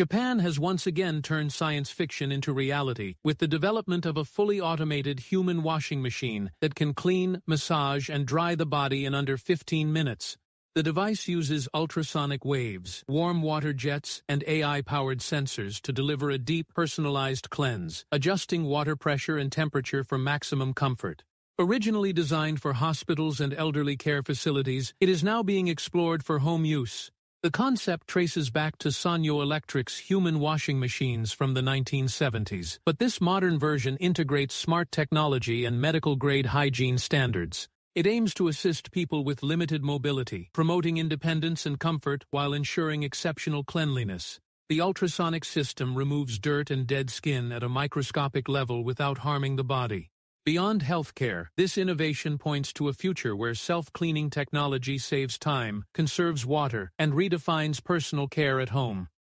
Japan has once again turned science fiction into reality with the development of a fully automated human washing machine that can clean, massage, and dry the body in under 15 minutes. The device uses ultrasonic waves, warm water jets, and AI-powered sensors to deliver a deep, personalized cleanse, adjusting water pressure and temperature for maximum comfort. Originally designed for hospitals and elderly care facilities, it is now being explored for home use. The concept traces back to Sanyo Electric's human washing machines from the 1970s, but this modern version integrates smart technology and medical-grade hygiene standards. It aims to assist people with limited mobility, promoting independence and comfort while ensuring exceptional cleanliness. The ultrasonic system removes dirt and dead skin at a microscopic level without harming the body. Beyond healthcare, this innovation points to a future where self-cleaning technology saves time, conserves water, and redefines personal care at home.